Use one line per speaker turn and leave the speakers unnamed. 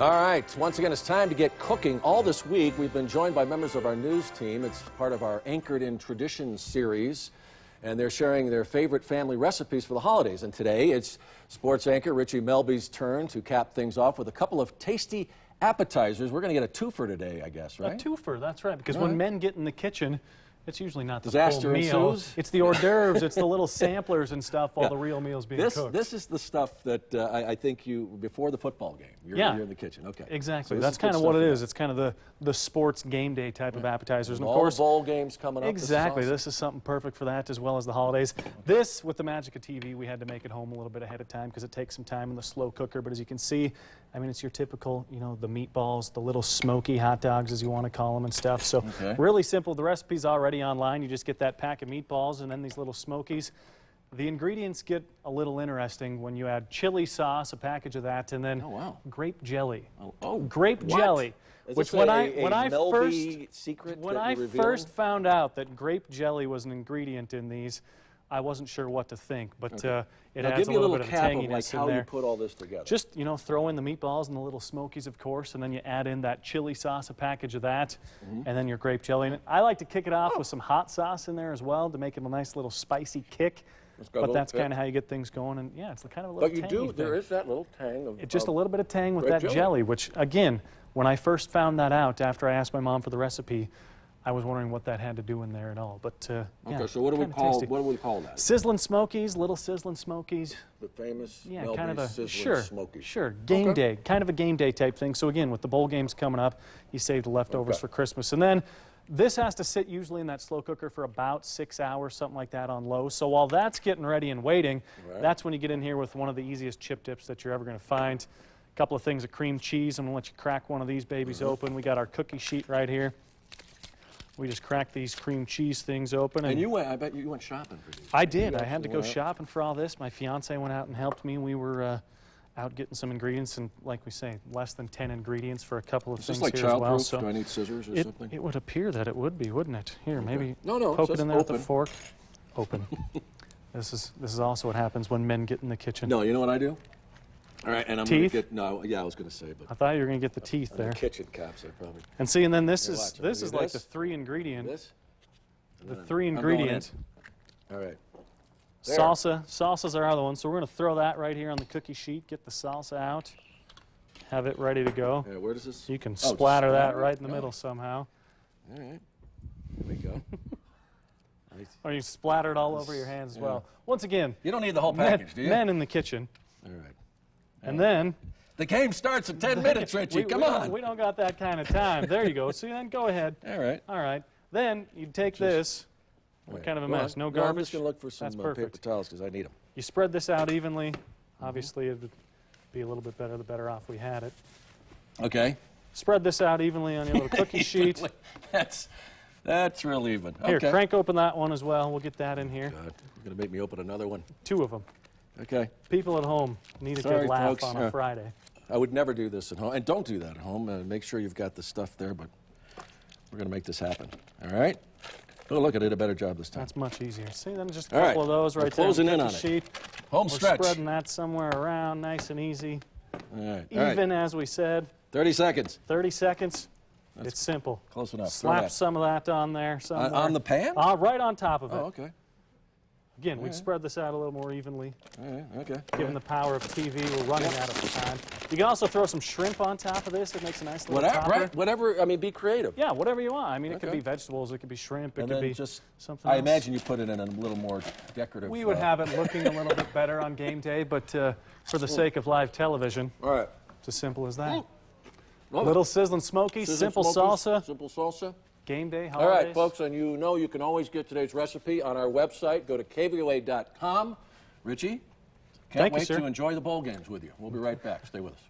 All right, once again, it's time to get cooking. All this week, we've been joined by members of our news team. It's part of our Anchored in Tradition series, and they're sharing their favorite family recipes for the holidays. And today, it's sports anchor Richie Melby's turn to cap things off with a couple of tasty appetizers. We're going to get a twofer today, I guess, right?
A twofer, that's right. Because
All
when men get in the kitchen, it's usually not the
Disaster
full meal.
ensues?
It's the hors d'oeuvres, it's the little samplers and stuff while
Yeah.
the real meal's being
This,
cooked.
this is the stuff that uh, I, I think you, before the football game, you're,
Yeah.
you're in the kitchen. Okay.
Exactly.
So
That's kind of what it is. It's kind of the, the sports game day type of appetizers. And of
All
course,
the bowl games coming up. this is
Exactly.
awesome.
This is something perfect for that as well as the holidays. This, with the magic of TV, we had to make it home a little bit ahead of time because it takes some time in the slow cooker. But as you can see, I mean, it's your typical, you know, the meatballs, the little smoky hot dogs, as you want to call them and stuff. So
Okay.
really simple. The recipe's already online. You just get that pack of meatballs and then these little smokies. The ingredients get a little interesting when you add chili sauce, a package of that, and then
Oh, wow.
grape jelly.
Oh, oh,
grape
what?
jelly.
Is
which when
a-
I when I first
secret
when I
revealing?
first found out that grape jelly was an ingredient in these, I wasn't sure what to think, but uh, it
now
adds a
me a
little,
little
bit of
cap of like
tanginess
how
in
you
there.
put all this together.
Just you know, throw in the meatballs and the little smokies, of course, and then you add in that chili sauce, a package of that,
Mm-hmm.
and then your grape jelly. And I like to kick it off with some hot sauce in there as well to make it a nice little spicy kick.
It's
But that's kind of how you get things going, and yeah, it's the kind of a little.
but you do.
thing.
There is that little tang of
It, just a little bit of tang with that
jelly.
jelly. which again, when I first found that out after I asked my mom for the recipe, I was wondering what that had to do in there at all. But uh,
Okay,
yeah,
so what do we
kinda
call
tasty.
what do we call that?
Sizzling Smokies, little sizzling Smokies.
The famous
Yeah,
Melby
kind of a sure,
smoky.
sure game
Okay.
day, kind of a game day type thing. So again, with the bowl games coming up, you save the leftovers
Okay.
for Christmas, and then this has to sit usually in that slow cooker for about six hours, something like that on low. So while that's getting ready and waiting,
Right.
that's when you get in here with one of the easiest chip dips that you're ever going to find. A couple of things of cream cheese. I'm going to let you crack one of these babies
Mm-hmm.
open. We got our cookie sheet right here. We just cracked these cream cheese things open,
And you went. I bet you went shopping for these.
I did. I had to go shopping for all this. My fiance went out and helped me. We were uh, out getting some ingredients, and like we say, less than 10 ingredients for a couple of
Is this
things
like
here as well. So
Do I need scissors or
it,
something?
it would appear that it would be, wouldn't it? Here, maybe
No, no,
poke it in there with
open.
a fork. Open. this is this is also what happens when men get in the kitchen.
no, you know what I do? All right, and I'm gonna get. No, yeah, I was going to say, but
I thought you were going to get the teeth
the
there.
kitchen caps, I probably.
And see, and then this
Here,
is this is
do
like
this.
the three ingredient,
This.
the three
I'm going in.
ingredient
All right. There.
salsa. Salsas are other ones. So we're going to throw that right here on the cookie sheet. Get the salsa out. Have it ready to go.
Yeah, where does this?
You can
Oh,
splatter that right in the
Oh.
middle somehow.
All right. There we go. Nice.
Or you splatter it all over your hands as well. Once again,
You don't need the whole
men,
package, do you?
men in the kitchen.
All right.
And then
The game starts in 10 minutes, Richie.
we,
Come
we
on.
We don't got that kind of time. There you go. So then go ahead.
All right.
All right. Then you take this. What kind of a
go
mess?
on.
No
I'm
garbage.
just going to look for some
That's
uh, paper towels because I need them.
You spread this out evenly. Obviously, it would be a little bit better the better off we had it.
Okay.
Spread this out evenly on your little cookie sheet.
That's that's real even.
Here,
okay.
crank open that one as well. We'll get that in here.
God, you're going to make me open another one.
Two of them.
Okay.
People at home need a
Sorry,
good laugh
folks.
on a
Yeah.
Friday.
I would never do this at home. And don't do that at home. Uh, make sure you've got the stuff there, but we're going to make this happen. All right? Oh, look, I did a better job this time.
That's much easier. See, then just a couple
right.
of those
We're
right there.
closing in on it. Home
We're
stretch.
spreading that somewhere around, nice and easy.
All right. All right.
Even as we said,
30 seconds.
30 seconds. it's simple.
Close enough.
Slap some of that on there. Somewhere.
on the pan?
Uh, right on top of it.
Oh, okay.
Again, we'd spread this out a little more evenly.
All right. Okay.
Given the power of TV, we're running out of time. You can also throw some shrimp on top of this. It makes a nice little
Whatever,
topper.
right? Whatever. I mean, be creative.
Yeah, whatever you want. I mean, it could be vegetables, it could be shrimp, it
and
could be
just,
something
I
else.
imagine you put it in a little more decorative.
We would
uh,
have it looking a little bit better on game day, but uh, for the sake of live television,
All right.
it's as simple as that.
It.
Little sizzling smoky,
Sizzling
simple
smokies,
salsa,
Simple salsa.
Game day,
All
holidays.
right, folks, and you know you can always get today's recipe on our website. Go to kvoa.com. Richie, can't
Thank you,
wait
sir.
to enjoy the bowl games with you. We'll be right back. Stay with us.